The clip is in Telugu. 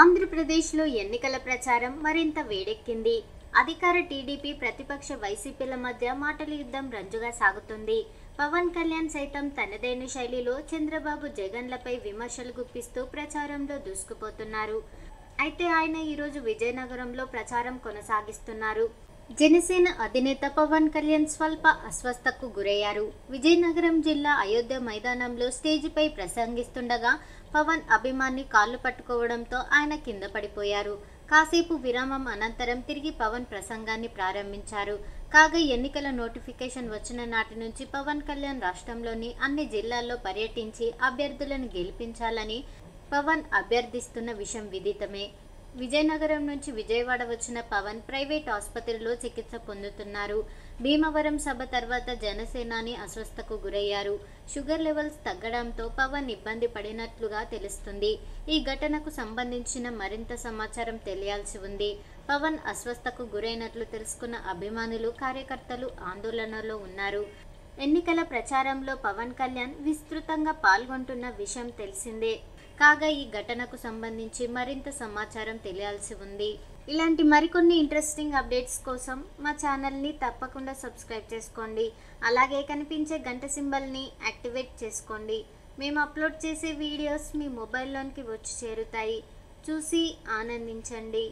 ఆంధ్రప్రదేశ్లో ఎన్నికల ప్రచారం మరింత వేడెక్కింది. అధికార టీడీపీ ప్రతిపక్ష వైసీపీల మధ్య మాటల యుద్ధం రంజుగా సాగుతుంది. పవన్ కళ్యాణ్ సైతం తనదైన శైలిలో చంద్రబాబు జగన్లపై విమర్శలు గుప్పిస్తూ ప్రచారంలో దూసుకుపోతున్నారు. అయితే ఆయన ఈరోజు విజయనగరంలో ప్రచారం కొనసాగిస్తున్నారు. జనసేన అధినేత పవన్ కళ్యాణ్ స్వల్ప అస్వస్థకు గురయ్యారు. విజయనగరం జిల్లా అయోధ్య మైదానంలో స్టేజిపై ప్రసంగిస్తుండగా పవన్ అభిమాని కాళ్ళు పట్టుకోవడంతో ఆయన కింద పడిపోయారు. కాసేపు విరామం అనంతరం తిరిగి పవన్ ప్రసంగాన్ని ప్రారంభించారు. కాగా ఎన్నికల నోటిఫికేషన్ వచ్చిన నాటి నుంచి పవన్ కళ్యాణ్ రాష్ట్రంలోని అన్ని జిల్లాల్లో పర్యటించి అభ్యర్థులను గెలిపించాలని పవన్ అభ్యర్థిస్తున్న విషయం విదితమే. విజయనగరం నుంచి విజయవాడ వచ్చిన పవన్ ప్రైవేట్ ఆసుపత్రిలో చికిత్స పొందుతున్నారు. భీమవరం సభ తర్వాత జనసేనాని అస్వస్థకు గురయ్యారు. షుగర్ లెవెల్స్ తగ్గడంతో పవన్ ఇబ్బంది పడినట్లుగా తెలుస్తుంది. ఈ ఘటనకు సంబంధించిన మరింత సమాచారం తెలియాల్సి ఉంది. పవన్ అస్వస్థకు గురైనట్లు తెలుసుకున్న అభిమానులు కార్యకర్తలు ఆందోళనలో ఉన్నారు. ఎన్నికల ప్రచారంలో పవన్ కళ్యాణ్ విస్తృతంగా పాల్గొంటున్న విషయం తెలిసిందే. కాగా ఈ ఘటనకు సంబంధించి మరింత సమాచారం తెలియాల్సి ఉంది. ఇలాంటి మరికొన్ని ఇంట్రెస్టింగ్ అప్డేట్స్ కోసం మా ఛానల్ని తప్పకుండా సబ్స్క్రైబ్ చేసుకోండి. అలాగే కనిపించే గంట సింబల్ని యాక్టివేట్ చేసుకోండి. మేము అప్లోడ్ చేసే వీడియోస్ మీ మొబైల్లోనికి వచ్చి చేరుతాయి. చూసి ఆనందించండి.